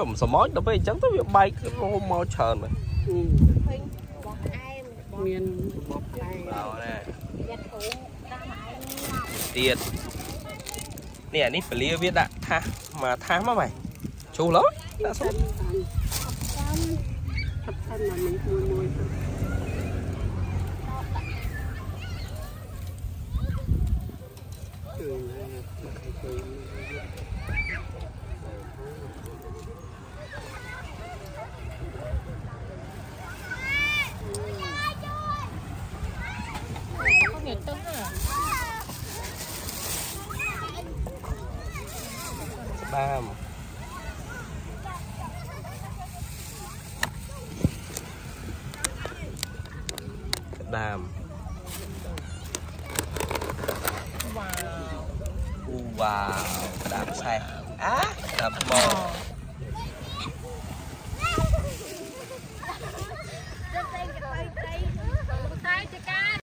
ចំសមោចដល់ពេលអញ្ចឹងទៅវាបែករហូតមកច្រើនហើយឃើញបោះអែមមានបបតែដល់ណែយ៉ាត់ធូដាក់មកអែមទៀតនេះអានេះពលាវាដាក់ថាសមកថាសមកម៉េចជូរឡើយដាក់សុំតាមហាត់តាមមកមួយមួយគឺ không nhiệt tâm à តាមក្តាម wow អូវ៉ាវក្តាមឆេះអាក្តាមថ្ម